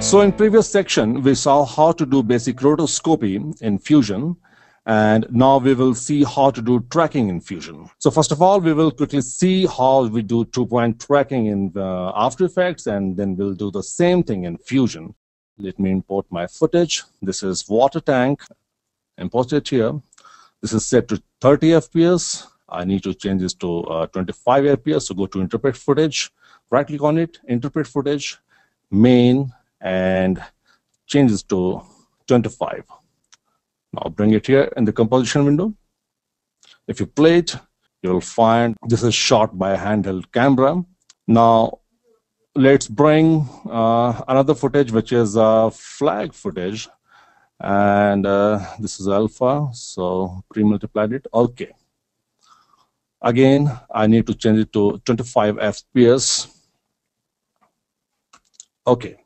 So in previous section, we saw how to do basic rotoscopy in Fusion. And now we will see how to do tracking in Fusion. So first of all, we will quickly see how we do two-point tracking in After Effects, and then we'll do the same thing in Fusion. Let me import my footage. This is water tank. Import it here. This is set to 30 FPS. I need to change this to uh, 25 FPS. So go to interpret footage, right click on it, interpret footage, main, and changes to 25. Now bring it here in the composition window. If you play it, you'll find this is shot by a handheld camera. Now let's bring uh, another footage, which is uh, flag footage. And uh, this is alpha, so pre-multiplied it. Okay. Again, I need to change it to 25 FPS. Okay,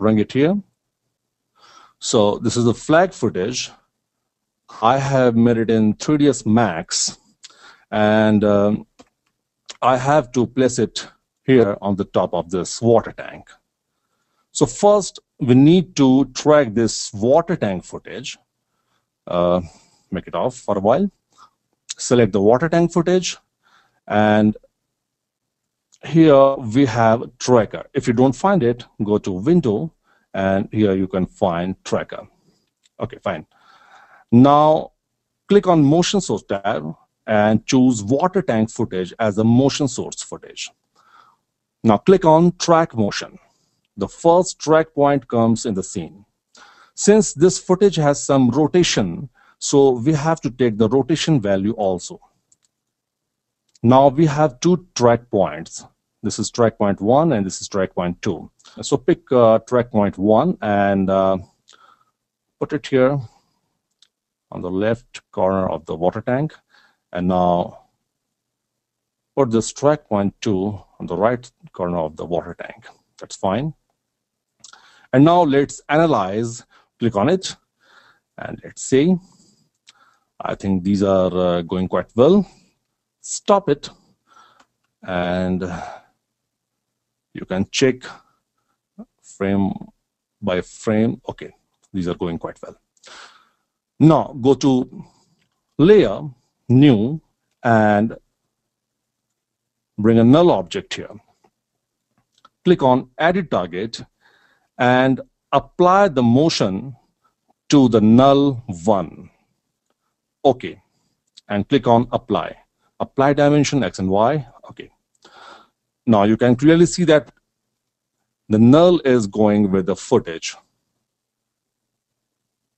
bring it here. So this is the flag footage. I have made it in 3ds Max, and um, I have to place it here on the top of this water tank. So first, we need to track this water tank footage. Uh, make it off for a while. Select the water tank footage, and here we have tracker. If you don't find it, go to window and here you can find tracker. Okay, fine. Now click on motion source tab and choose water tank footage as a motion source footage. Now click on track motion. The first track point comes in the scene. Since this footage has some rotation, so we have to take the rotation value also. Now we have two track points. This is track point one and this is track point two. So pick uh, track point one and uh, put it here on the left corner of the water tank. And now put this track point two on the right corner of the water tank. That's fine. And now let's analyze, click on it, and let's see. I think these are uh, going quite well. Stop it, and you can check frame by frame. Okay, these are going quite well. Now go to layer, new, and bring a null object here. Click on edit target and apply the motion to the null one. Okay, and click on apply. Apply dimension X and Y. Okay. Now you can clearly see that the null is going with the footage.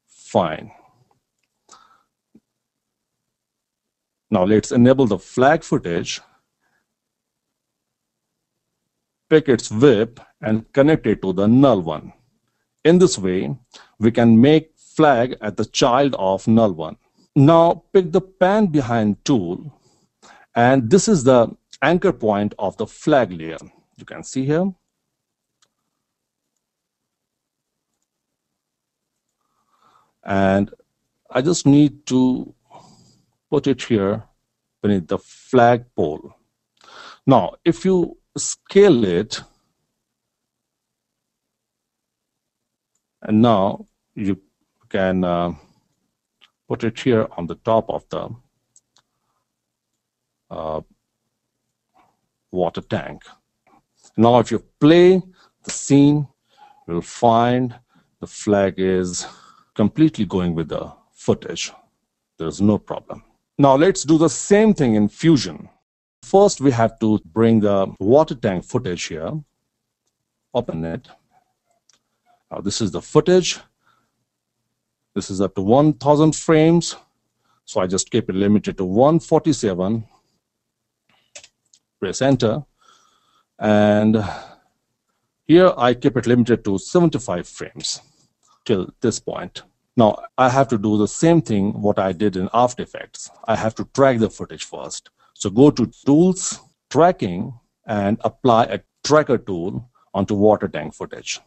Fine. Now let's enable the flag footage, pick its whip and connect it to the null one. In this way, we can make flag at the child of null one. Now pick the pan behind tool and this is the anchor point of the flag layer. You can see here. And I just need to put it here beneath the flagpole. Now, if you scale it, and now you can uh, put it here on the top of the Uh, water tank. Now, if you play the scene, you'll find the flag is completely going with the footage. There's no problem. Now let's do the same thing in Fusion. First, we have to bring the water tank footage here. Open it. Now this is the footage. This is up to 1000 frames. So I just keep it limited to 147. Press enter. And here I keep it limited to 75 frames till this point. Now, I have to do the same thing what I did in After Effects. I have to track the footage first. So go to Tools, Tracking, and apply a tracker tool onto water tank footage.